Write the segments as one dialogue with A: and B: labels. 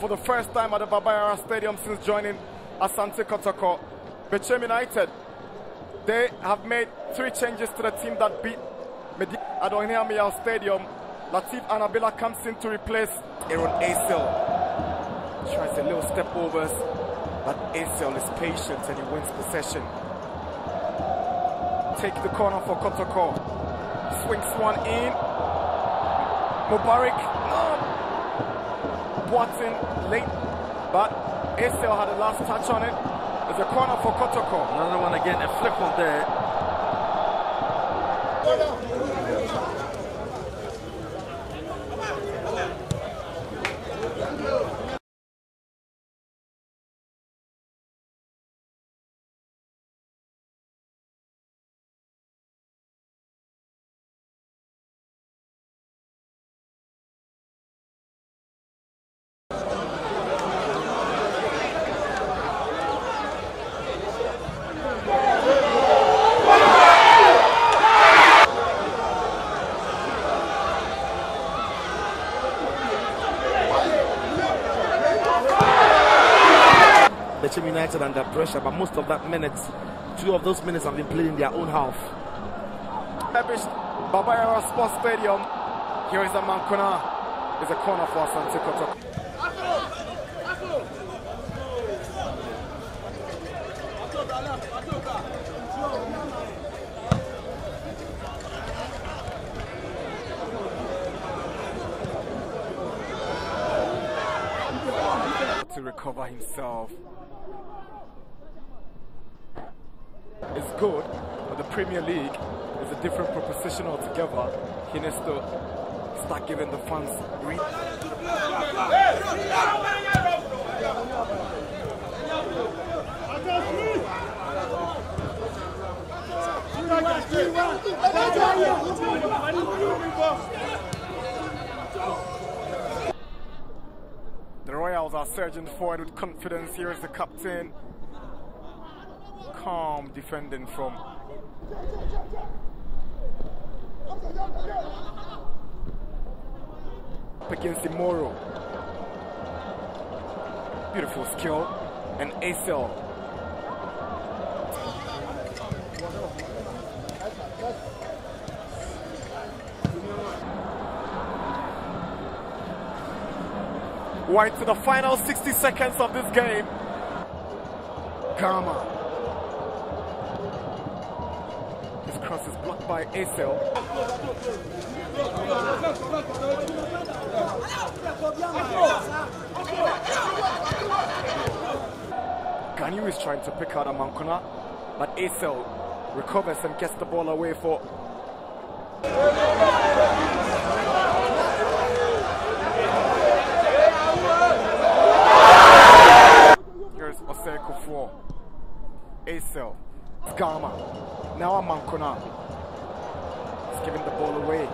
A: for the first time at the Baba Yara Stadium since joining Asante Kotoko. Bechem United, they have made three changes to the team that beat Medi at Ohinamiyal Stadium. Latif Anabila comes in to replace Aaron Essel. Tries a little step overs, but Essel is patient and he wins possession. Take the corner for Kotoko. Swings one in. Mubarak, no. Boatin late, but Essel had the last touch on it. There's a corner for Kotoko.
B: Another one again, a flip on there. Bechem United under pressure, but most of that minutes, two of those minutes have been played in their own half.
A: Epish Baba Yara Sports Stadium. Here is a Mankuna. It's a corner for Asante Kotoko. To recover himself. It's good, but the Premier League is a different proposition altogether. He needs to start giving the fans re- The Royals are surging forward with confidence. Here is the captain. Calm defending from up against Imoro. Beautiful skill and Essel. Right to the final 60 seconds of this game. Gama. Cross is blocked by Essel. Ganyu is trying to pick out a Mankuna, but Essel recovers and gets the ball away for. Here's Oseko 4. Essel. Gama. Now a Mankuna. He's giving the ball away.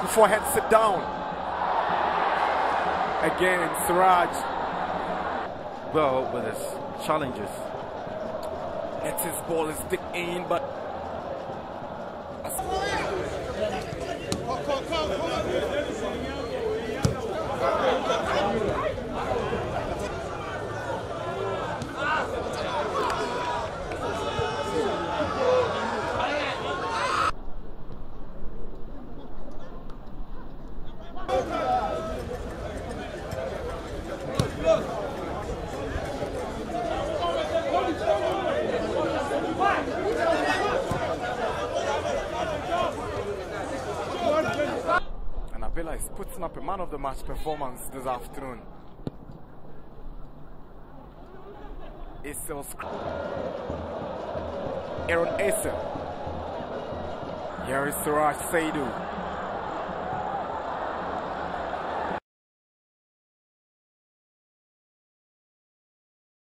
A: Before heads it down. Again, Siraj
B: Well, with his challenges.
A: lets his ball is stick in, but is putting up a man of the match performance this afternoon. Essel's Aaron Essel. Here is Suraj.